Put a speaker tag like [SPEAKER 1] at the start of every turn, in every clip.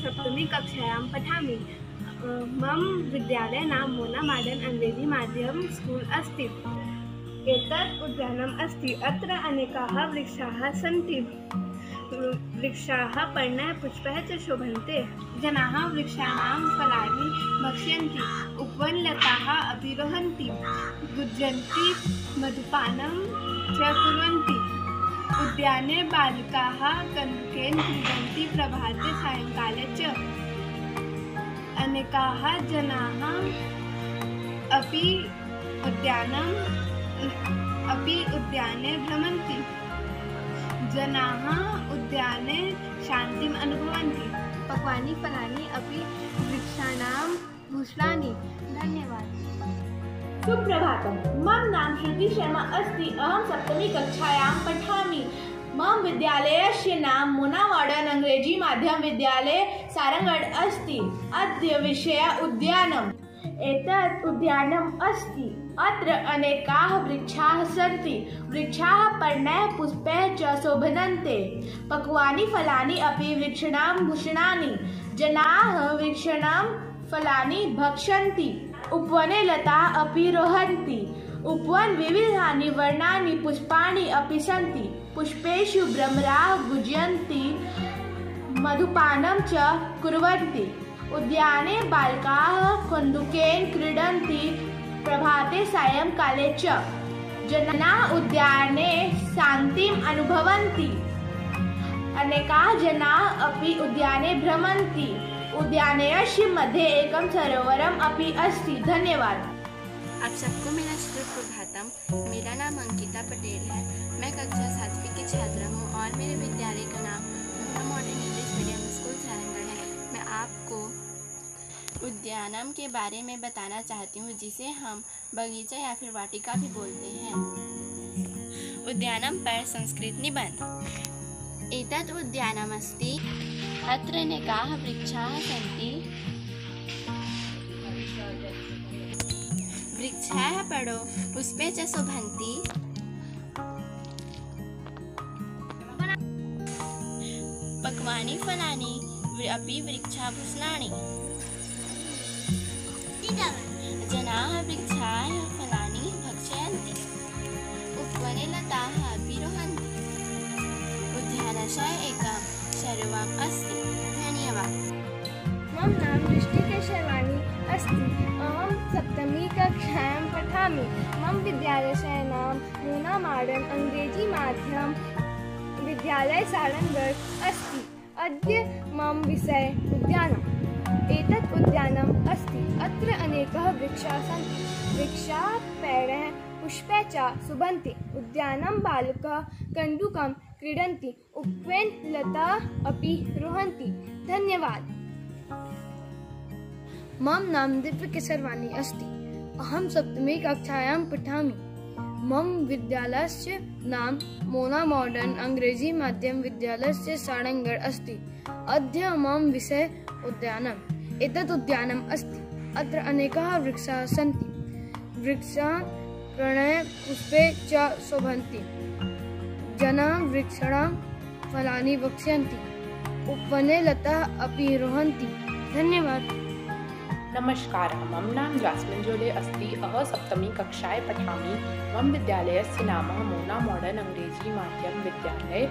[SPEAKER 1] सप्तमी कक्षायां पठामि। मम विद्यालय नाम मोना माडर्न् अङ्ग्रेजी माध्यम स्कूल् अस्ति। एतत् उद्यानम् अस्ति। अत्र अनेकाः वृक्षाः सन्ति। वृक्षाः पर्णः पुष्पः च शोभन्ते। जनाः वृक्षाणां फलानि भक्ष्यन्ति। उपवनलताः अपि रोहन्ति गुज्जन्ति, मधुपानं च कुर्वन्ति। उद्याने बालिकाः कन्दुकेन क्रीडन्ति प्रभाते सायङ्काले च। अनेकाः जनाः अपि उद्यानम् अपि उद्याने भ्रमन्ति। जनाः उद्याने शान्तिम् अनुभवन्ति। पक्वानि फलानि
[SPEAKER 2] सुप्रभातं मम नाम श्रुति शर्मा अस्ति। अहं सप्तमी कक्षायां पठामि। मम विद्यालयस्य नाम मुना मॉडर्न अंग्रेज़ी माध्यम विद्यालय सारङ्गढ अस्ति। अद्य विषयः उद्यानम्। एतत् उद्यानम् अस्ति। अत्र अनेकाः वृक्षाः सन्ति। वृक्षाः पर्णैः, पुष्पैः च शोभन्ते पक्वानि फलानि अपि वृक्षाणां भूषणानि। जनाः वृक्षाणां फलानि भक्षन्ति। उपवने लताः अपि रोहन्ति। उपवन विविधानि वर्णानि पुष्पाणि अपि सन्ति। पुष्पेषु भ्रमराः गुज्यन्ति मधुपानं च कुर्वन्ति। उद्याने बालकाः कन्दुकेन क्रीडन्ति, प्रभाते सायङ्काले च। जनाः उद्याने शान्तिम् अनुभवन्ति। अनेकाः जनाः अपि उद्याने भ्रमन्ति। उद्यानस्य मध्ये एकं सरोवरम् अपि अस्ति. धन्यवाद.
[SPEAKER 3] आप सबको मेरा सुप्रभातम मेरा नाम अंकिता पटेल है। मैं कक्षा सातवीं की छात्रा हूँ और मेरे विद्यालय का नाम Mona modern English medium school Sarangarh है। मैं आपको उद्यानम के बारे में बताना चाहती हूँ, जिसे हम बगीचा या फिर वाटिका भी बोलते हैं। उद्यानम पर संस्कृत निबंध। एतत् उद्यानमस्ति अत्र नैकाः वृक्षाः सन्ति। वृक्षाः पडो पुष्पे च शोभन्ति। पक्वानि फलानि अपि वृक्षाभूषणानि। जनाः वृक्षाः फलानि भक्षयन्ति। उपवने लताः अपि रोहन्ति। उद्यानस्य एकं सर्वम् अस्ति धन्यवादः।
[SPEAKER 1] मम नाम दृष्टिका शर्वाणी अस्ति। सप्तमी कक्षायां पठामि। मम विद्यालयस्य नाम मूना माडर्न अङ्ग्रेजी माध्यम विद्यालय सारङ्गढ अस्ति। अद्य मम विषय उद्यानम्। एतत् उद्यानम् अस्ति। अत्र अनेकः वृक्षाः सन्ति। वृक्षाः, पैडः, पुष्पे च शोभन्ति उद्यानं बालकाः कन्दुकं क्रीडन्ति उपवेन लता अपि रोहन्ति। धन्यवादः। मम नाम दिव्य किशोरवाणी अस्ति। अहं सप्तमी कक्षायां पठामि। मम विद्यालयस्य नाम मोना मॉडर्न अंग्रेज़ी माध्यम विद्यालयस्य सारङ्गढ अस्ति। अद्य मम विषय उद्यानम्। एतत् उद्यानम् अस्ति। अत्र अनेकाः वृक्षाः सन्ति। वृक्षाः प्रणय पुष्पे च शोभन्ति। जनाः वृक्षाणां फलानि भक्ष्यन्ति उपवने लताः अपि रोहन्ति। धन्यवादः।
[SPEAKER 4] नमस्कार, मम नाम जास्मिन् जोले अस्ति। अह सप्तमी कक्षाय पठामि। मम विद्यालयस्य नाम मोना मॉडर्न अङ्ग्रेजी माध्यम विद्यालय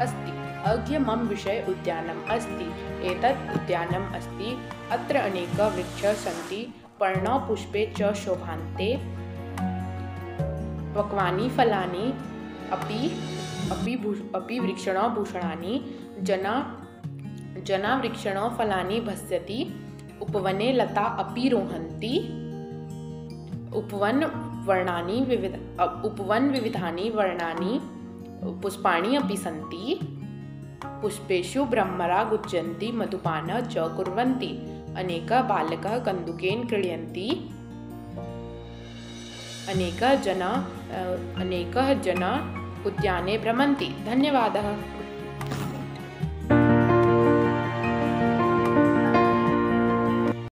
[SPEAKER 4] अस्ति। अद्य मम विषय उद्यानम् अस्ति। एतत् उद्यानम् अस्ति। अत्र अनेक वृक्षाः सन्ति। पर्णपुष्पे च शोभान्ते। पक्वानि फलानि अपि अपि भू अपि जना जना वृक्षणफलानि भस्यति, उपवने लता अपि रोहन्ति उपवन वर्णानि विविध उपवन विविधानि वर्णानि, पुष्पाणि अपि सन्ति, पुष्पेषु भ्रमरा गुज्जन्ति, मधुपान च कुर्वन्ति, अनेकाः बालकाः कन्दुकेन क्रीडन्ति अनेकाः जना अनेकाः जना उद्याने भ्रमन्ति। धन्यवादः।